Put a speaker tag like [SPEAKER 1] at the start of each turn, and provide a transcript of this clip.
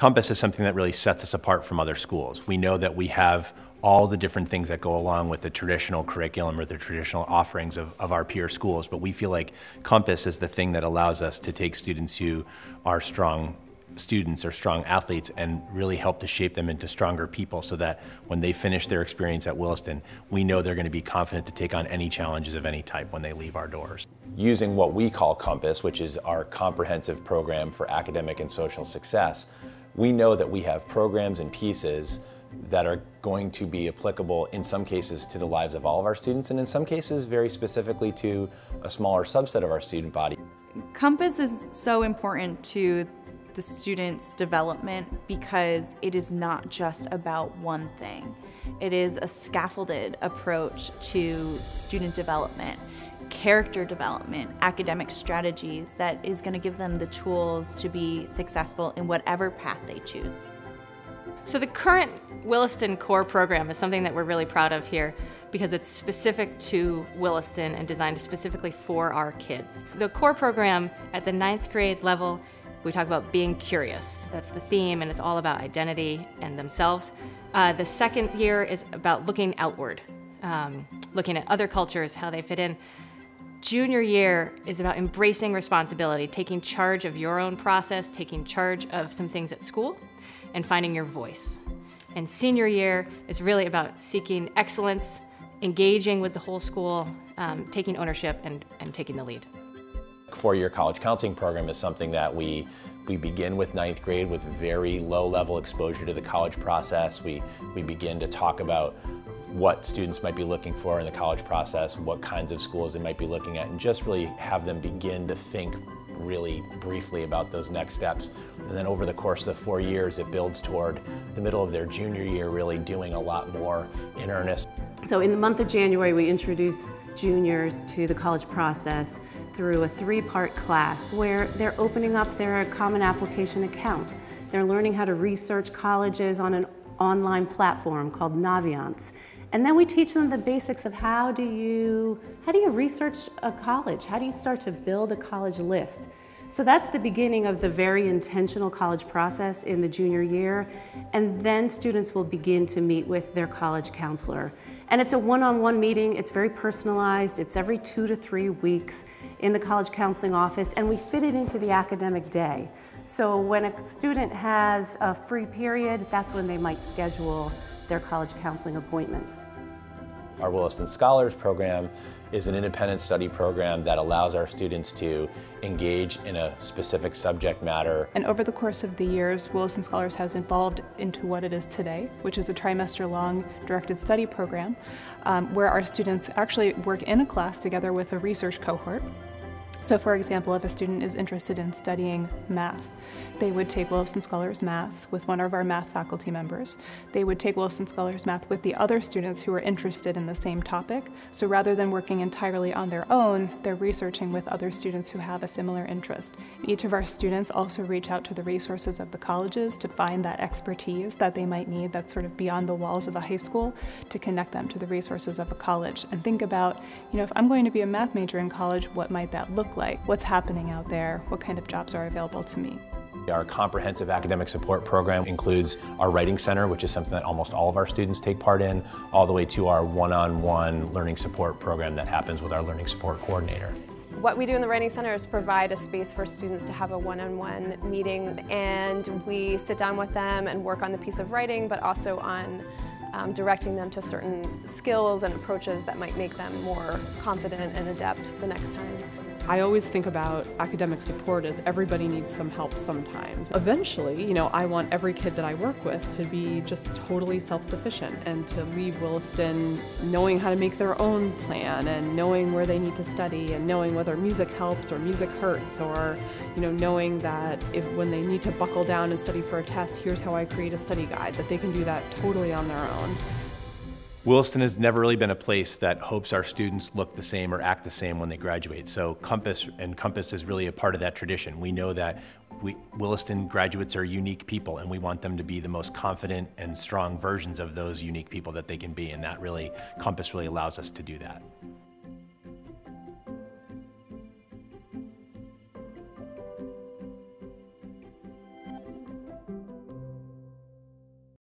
[SPEAKER 1] Compass is something that really sets us apart from other schools. We know that we have all the different things that go along with the traditional curriculum or the traditional offerings of, of our peer schools, but we feel like Compass is the thing that allows us to take students who are strong students or strong athletes and really help to shape them into stronger people so that when they finish their experience at Williston, we know they're going to be confident to take on any challenges of any type when they leave our doors.
[SPEAKER 2] Using what we call Compass, which is our comprehensive program for academic and social success, we know that we have programs and pieces that are going to be applicable in some cases to the lives of all of our students and in some cases very specifically to a smaller subset of our student body.
[SPEAKER 3] Compass is so important to the student's development because it is not just about one thing. It is a scaffolded approach to student development, character development, academic strategies that is going to give them the tools to be successful in whatever path they choose.
[SPEAKER 4] So the current Williston Core program is something that we're really proud of here because it's specific to Williston and designed specifically for our kids. The core program at the ninth grade level we talk about being curious. That's the theme, and it's all about identity and themselves. Uh, the second year is about looking outward, um, looking at other cultures, how they fit in. Junior year is about embracing responsibility, taking charge of your own process, taking charge of some things at school, and finding your voice. And senior year is really about seeking excellence, engaging with the whole school, um, taking ownership, and, and taking the lead.
[SPEAKER 2] Four-year college counseling program is something that we we begin with ninth grade with very low level exposure to the college process. We, we begin to talk about what students might be looking for in the college process, what kinds of schools they might be looking at, and just really have them begin to think really briefly about those next steps. And then over the course of the four years, it builds toward the middle of their junior year, really doing a lot more in earnest.
[SPEAKER 5] So in the month of January, we introduce juniors to the college process through a three-part class where they're opening up their Common Application account. They're learning how to research colleges on an online platform called Naviance. And then we teach them the basics of how do you, how do you research a college? How do you start to build a college list? So that's the beginning of the very intentional college process in the junior year. And then students will begin to meet with their college counselor. And it's a one-on-one -on -one meeting, it's very personalized, it's every two to three weeks in the college counseling office, and we fit it into the academic day. So when a student has a free period, that's when they might schedule their college counseling appointments.
[SPEAKER 2] Our Williston Scholars Program is an independent study program that allows our students to engage in a specific subject matter.
[SPEAKER 6] And over the course of the years, Williston Scholars has evolved into what it is today, which is a trimester-long directed study program um, where our students actually work in a class together with a research cohort so for example, if a student is interested in studying math, they would take Williston Scholars Math with one of our math faculty members. They would take Williston Scholars Math with the other students who are interested in the same topic. So rather than working entirely on their own, they're researching with other students who have a similar interest. Each of our students also reach out to the resources of the colleges to find that expertise that they might need that's sort of beyond the walls of a high school to connect them to the resources of a college and think about, you know, if I'm going to be a math major in college, what might that look like? What's happening out there? What kind of jobs are available to me?
[SPEAKER 1] Our comprehensive academic support program includes our Writing Center, which is something that almost all of our students take part in, all the way to our one-on-one -on -one learning support program that happens with our learning support coordinator.
[SPEAKER 7] What we do in the Writing Center is provide a space for students to have a one-on-one -on -one meeting and we sit down with them and work on the piece of writing but also on um, directing them to certain skills and approaches that might make them more confident and adept the next time.
[SPEAKER 8] I always think about academic support as everybody needs some help sometimes. Eventually, you know, I want every kid that I work with to be just totally self-sufficient and to leave Williston knowing how to make their own plan and knowing where they need to study and knowing whether music helps or music hurts or, you know, knowing that if when they need to buckle down and study for a test, here's how I create a study guide, that they can do that totally on their own.
[SPEAKER 1] Williston has never really been a place that hopes our students look the same or act the same when they graduate. So Compass and Compass is really a part of that tradition. We know that we, Williston graduates are unique people and we want them to be the most confident and strong versions of those unique people that they can be and that really, Compass really allows us to do that.